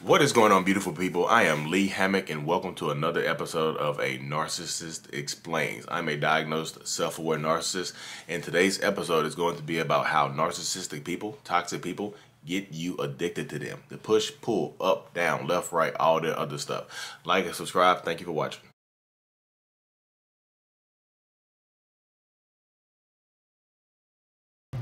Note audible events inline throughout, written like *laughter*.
What is going on, beautiful people? I am Lee Hammock, and welcome to another episode of A Narcissist Explains. I'm a diagnosed self aware narcissist, and today's episode is going to be about how narcissistic people, toxic people, get you addicted to them. The push, pull, up, down, left, right, all that other stuff. Like and subscribe. Thank you for watching.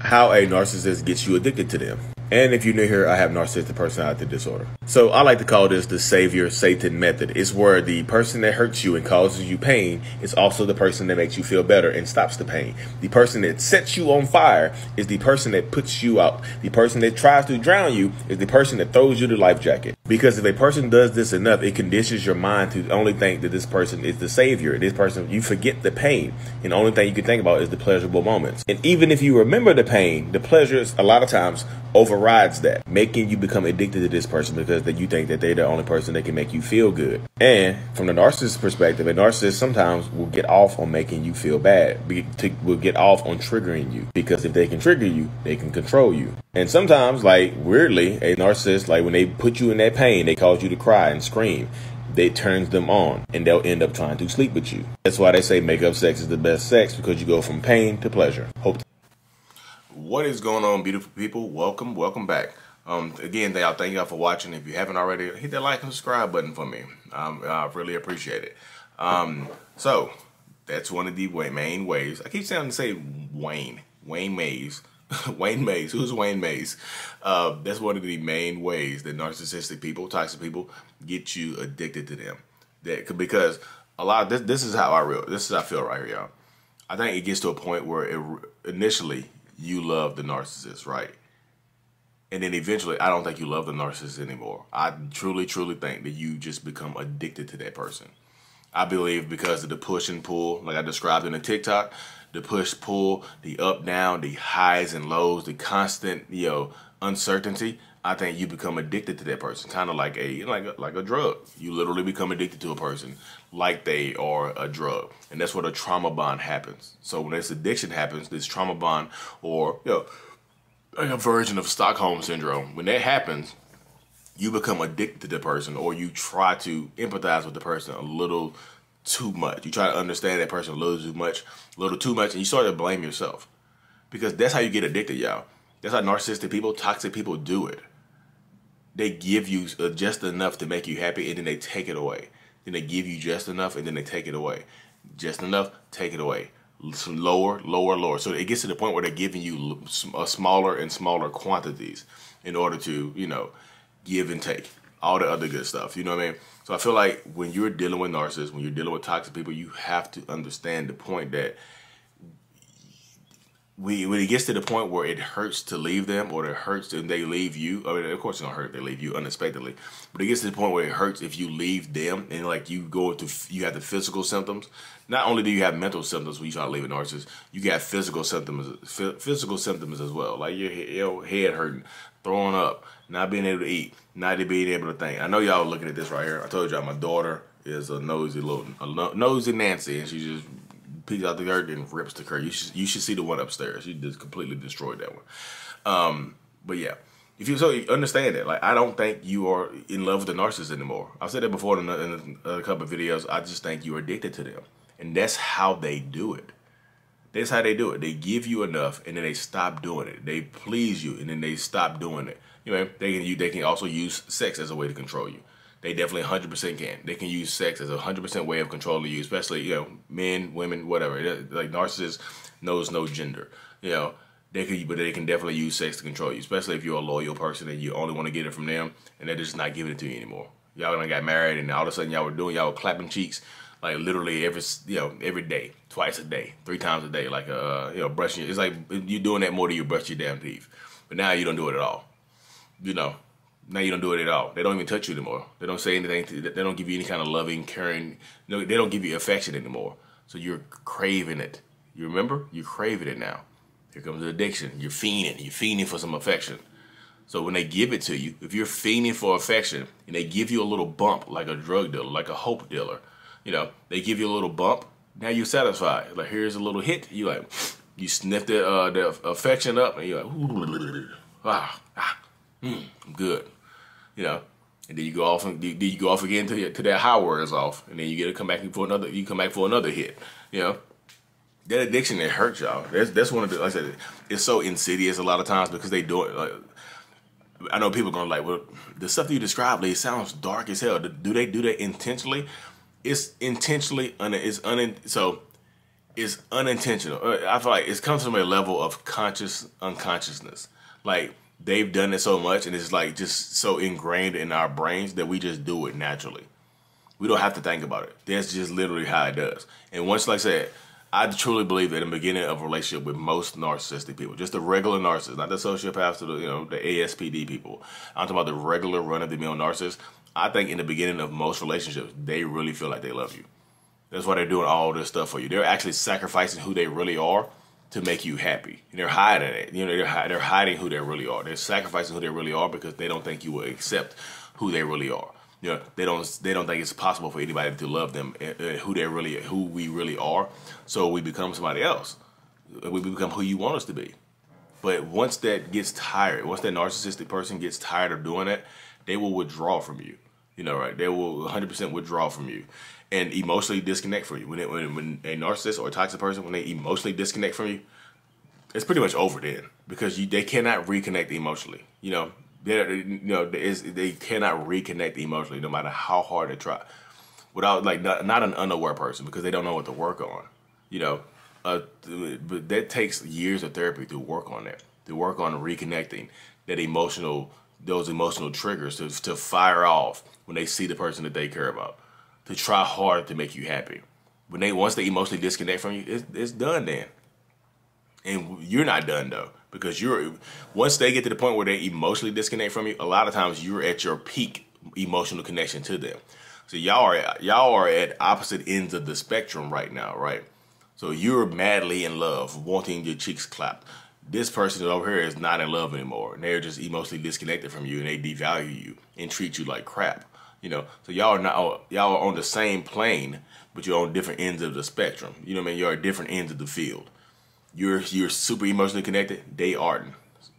How a narcissist gets you addicted to them. And if you're new here, I have narcissistic personality disorder. So I like to call this the savior Satan method. It's where the person that hurts you and causes you pain is also the person that makes you feel better and stops the pain. The person that sets you on fire is the person that puts you out. The person that tries to drown you is the person that throws you the life jacket. Because if a person does this enough, it conditions your mind to only think that this person is the savior. This person, you forget the pain. And the only thing you can think about is the pleasurable moments. And even if you remember the pain, the pleasures a lot of times overrides that, making you become addicted to this person because that you think that they're the only person that can make you feel good. And from the narcissist perspective, a narcissist sometimes will get off on making you feel bad, be, to, will get off on triggering you because if they can trigger you, they can control you. And sometimes, like weirdly, a narcissist, like when they put you in that pain, they cause you to cry and scream they turns them on and they'll end up trying to sleep with you. That's why they say makeup sex is the best sex because you go from pain to pleasure. Hope what is going on, beautiful people? Welcome, welcome back. Um, again, y'all, thank y'all for watching. If you haven't already, hit that like and subscribe button for me. Um, I really appreciate it. Um, so that's one of the main ways. I keep saying to say Wayne, Wayne Mays, *laughs* Wayne Mays. Who's Wayne Mays? Uh, that's one of the main ways that narcissistic people, toxic people, get you addicted to them. That because a lot of this, this is how I real. This is how I feel right here, y'all. I think it gets to a point where it initially you love the narcissist, right? And then eventually, I don't think you love the narcissist anymore. I truly, truly think that you just become addicted to that person. I believe because of the push and pull, like I described in the TikTok, the push pull, the up down, the highs and lows, the constant, you know, uncertainty. I think you become addicted to that person, kind of like a like a, like a drug. You literally become addicted to a person like they are a drug, and that's where the trauma bond happens. So when this addiction happens, this trauma bond, or you know, a version of Stockholm syndrome, when that happens, you become addicted to the person, or you try to empathize with the person a little too much. You try to understand that person a little too much, a little too much, and you start to blame yourself because that's how you get addicted, y'all. That's how narcissistic people, toxic people do it they give you uh, just enough to make you happy and then they take it away. Then they give you just enough and then they take it away. Just enough, take it away. Some lower, lower, lower. So it gets to the point where they're giving you a smaller and smaller quantities in order to, you know, give and take. All the other good stuff. You know what I mean? So I feel like when you're dealing with narcissists, when you're dealing with toxic people, you have to understand the point that we when it gets to the point where it hurts to leave them or it hurts and they leave you I mean of course it's gonna hurt if they leave you unexpectedly but it gets to the point where it hurts if you leave them and like you go into you have the physical symptoms. Not only do you have mental symptoms when you start leaving narcissists you got physical symptoms physical symptoms as well like your, your head hurting throwing up not being able to eat not being able to think. I know y'all looking at this right here. I told y'all my daughter is a nosy little a nosy Nancy and she just peeks out the curtain and rips the curtain. You should you should see the one upstairs. You just completely destroyed that one. Um, but yeah, if you so you understand that, like I don't think you are in love with the narcissist anymore. I've said that before in a, in a couple of videos. I just think you're addicted to them, and that's how they do it. That's how they do it. They give you enough, and then they stop doing it. They please you, and then they stop doing it. You know, they can you they can also use sex as a way to control you they definitely 100% can. They can use sex as a 100% way of controlling you, especially, you know, men, women, whatever. Like, narcissist knows no gender. You know, they could, but they can definitely use sex to control you, especially if you're a loyal person and you only want to get it from them and they're just not giving it to you anymore. Y'all done got married and all of a sudden y'all were doing, y'all were clapping cheeks like literally every, you know, every day, twice a day, three times a day, like, uh, you know, brushing. It's like you're doing that more than you brush your damn teeth. But now you don't do it at all. You know, now you don't do it at all. They don't even touch you anymore. They don't say anything. They don't give you any kind of loving, caring. No, they don't give you affection anymore. So you're craving it. You remember? You're craving it now. Here comes the addiction. You're fiending. You're fiending for some affection. So when they give it to you, if you're fiending for affection and they give you a little bump like a drug dealer, like a hope dealer, you know, they give you a little bump. Now you're satisfied. Like here's a little hit. You like, you sniff the uh, the affection up, and you're like, ah, ah, mm, I'm good. You know, and then you go off and then you go off again to to that high wears off, and then you get to come back for another. You come back for another hit. You know, that addiction it hurts y'all. That's that's one of the like I said, it's so insidious a lot of times because they do it. Like, I know people are gonna like, well, the stuff that you described, it sounds dark as hell. Do they do that intentionally? It's intentionally un. It's un. So it's unintentional. Uh, I feel like it comes from a level of conscious unconsciousness. Like they've done it so much and it's like just so ingrained in our brains that we just do it naturally. We don't have to think about it. That's just literally how it does. And once, like I said, I truly believe that in the beginning of a relationship with most narcissistic people, just the regular narcissists, not the sociopaths or the, you know, the ASPD people. I'm talking about the regular run-of-the-mill narcissists. I think in the beginning of most relationships, they really feel like they love you. That's why they're doing all this stuff for you. They're actually sacrificing who they really are to make you happy. And they're hiding it. You know, they're, they're hiding who they really are. They're sacrificing who they really are because they don't think you will accept who they really are. You know, they don't they don't think it's possible for anybody to love them, uh, who they really who we really are. So we become somebody else. We become who you want us to be. But once that gets tired, once that narcissistic person gets tired of doing it, they will withdraw from you. You know, right? They will 100% withdraw from you and emotionally disconnect from you. When, it, when, when a narcissist or a toxic person, when they emotionally disconnect from you, it's pretty much over then because you they cannot reconnect emotionally. You know, they you know they cannot reconnect emotionally no matter how hard they try. Without like not, not an unaware person because they don't know what to work on. You know, uh, but that takes years of therapy to work on that, to work on reconnecting that emotional those emotional triggers to to fire off when they see the person that they care about to try hard to make you happy. When they once they emotionally disconnect from you, it's, it's done then. And you're not done though, because you're once they get to the point where they emotionally disconnect from you, a lot of times you're at your peak emotional connection to them. So y'all are y'all are at opposite ends of the spectrum right now, right? So you're madly in love, wanting your cheeks clapped. This person over here is not in love anymore, and they're just emotionally disconnected from you, and they devalue you and treat you like crap. You know, so y'all are not y'all are on the same plane, but you're on different ends of the spectrum. You know what I mean? You're at different ends of the field. You're you're super emotionally connected. They aren't,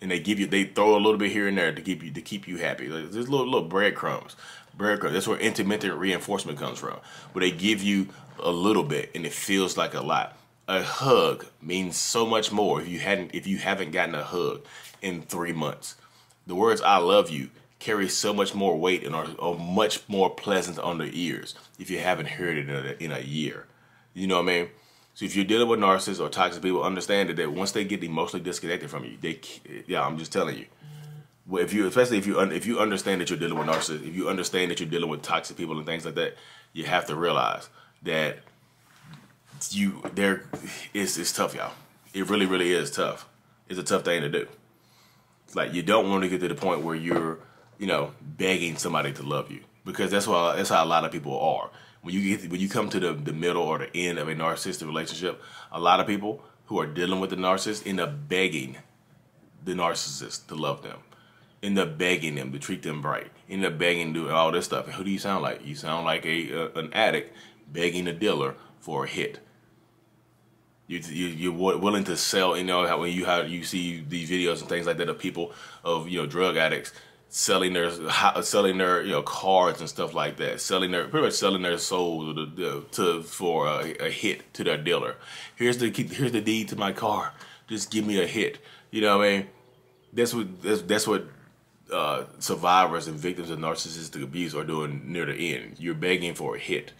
and they give you they throw a little bit here and there to keep you to keep you happy. Like, there's little little breadcrumbs, breadcrumbs. That's where intermittent reinforcement comes from. Where they give you a little bit and it feels like a lot. A hug means so much more if you hadn't if you haven't gotten a hug in three months. The words "I love you" carry so much more weight and are, are, much more pleasant on the ears if you haven't heard it in a, in a year. You know what I mean? So if you're dealing with narcissists or toxic people, understand that, once they get emotionally disconnected from you, they yeah, I'm just telling you. Well, if you especially if you if you understand that you're dealing with narcissists, if you understand that you're dealing with toxic people and things like that, you have to realize that you there it's it's tough, y'all. It really really is tough. It's a tough thing to do. Like you don't want to get to the point where you're you know, begging somebody to love you because that's why that's how a lot of people are. When you get when you come to the the middle or the end of a narcissistic relationship, a lot of people who are dealing with the narcissist end up begging the narcissist to love them, end up begging them to treat them right, end up begging to do all this stuff. And who do you sound like? You sound like a, a an addict begging a dealer for a hit. You, you are willing to sell. You know how when you have you see these videos and things like that of people of you know drug addicts selling their selling their you know cards and stuff like that, selling their pretty much selling their souls to, to, for a, a, hit to their dealer. Here's the here's the deed to my car. Just give me a hit. You know what I mean? That's what that's, that's what uh, survivors and victims of narcissistic abuse are doing near the end. You're begging for a hit.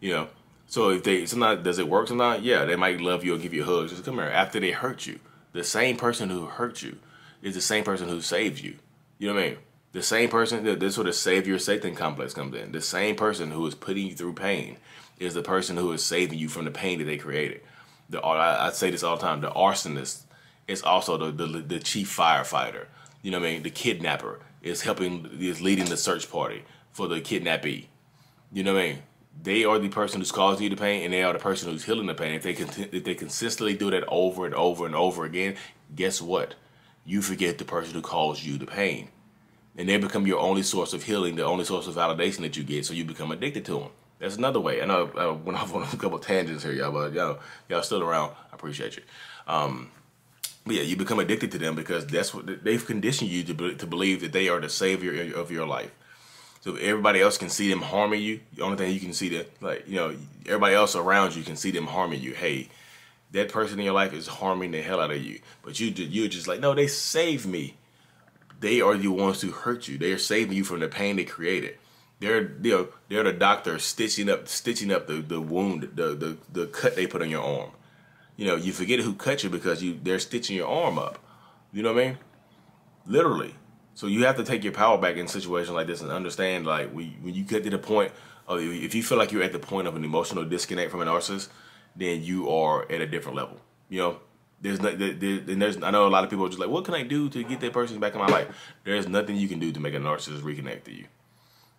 You know. So if they sometimes does it work sometimes? Yeah, they might love you or give you hugs. Just come here after they hurt you. The same person who hurt you is the same person who saved you. You know what I mean? The same person, that this is where the savior Satan complex comes in. The same person who is putting you through pain is the person who is saving you from the pain that they created. The I, I say this all the time. The arsonist is also the, the, the chief firefighter. You know what I mean? The kidnapper is helping is leading the search party for the kidnappee. You know what I mean? They are the person who's causing you the pain, and they are the person who's healing the pain. If they if they consistently do that over and over and over again, guess what? You forget the person who caused you the pain and they become your only source of healing, the only source of validation that you get, so you become addicted to them. That's another way. I know I went off on a *laughs* couple tangents here, y'all, but y'all, y'all still around. I appreciate you. Um, but yeah, you become addicted to them because that's what they've conditioned you to, be, to believe that they are the savior of your life. So everybody else can see them harming you, the only thing you can see that, like, you know, everybody else around you can see them harming you. Hey, that person in your life is harming the hell out of you. But you, you're just like, no, they saved me. They are the ones who hurt you. They are saving you from the pain they created. They're, they're, they're the doctor stitching up, stitching up the, the wound, the, the, the cut they put on your arm. You know, you forget who cut you because you, they're stitching your arm up. You know what I mean? Literally. So you have to take your power back in situations like this and understand, like, when, when you get to the point of, if you feel like you're at the point of an emotional disconnect from a narcissist, then you are at a different level. You know, there's no, there, there, there's, I know a lot of people are just like, what can I do to get that person back in my life? There's nothing you can do to make a narcissist reconnect to you.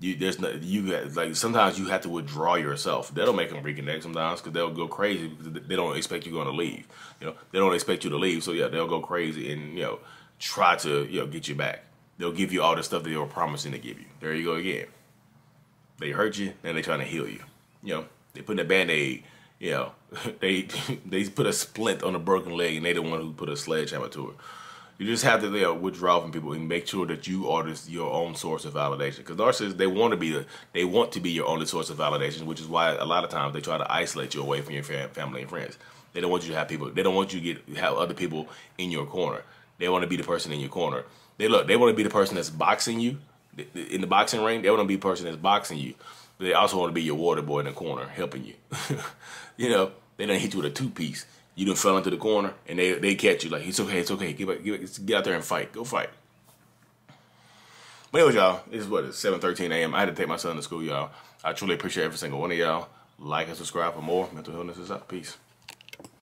You, there's no, you like sometimes you have to withdraw yourself. That'll make them reconnect sometimes because they'll go crazy they don't expect you going to leave. You know, they don't expect you to leave, so yeah, they'll go crazy and you know try to you know get you back they'll give you all the stuff that they were promising to give you. There you go again. They hurt you, and they're trying to heal you. You know, they put a band-aid, you know, *laughs* they *laughs* they put a splint on a broken leg, and they the one who put a sledgehammer to it. You just have to you know, withdraw from people and make sure that you are this, your own source of validation. Because narcissists, they want to be the, they want to be your only source of validation, which is why a lot of times they try to isolate you away from your family and friends. They don't want you to have people. They don't want you to get have other people in your corner. They want to be the person in your corner. They look. They want to be the person that's boxing you in the boxing ring. They want to be the person that's boxing you. But they also want to be your water boy in the corner helping you. *laughs* you know, they don't hit you with a two piece. You done fell into the corner and they they catch you like it's okay, it's okay. Get, get, get out there and fight. Go fight. But anyways, y'all, this is what it's 7:13 a.m. I had to take my son to school, y'all. I truly appreciate every single one of y'all. Like and subscribe for more. Mental Healness is up. Peace.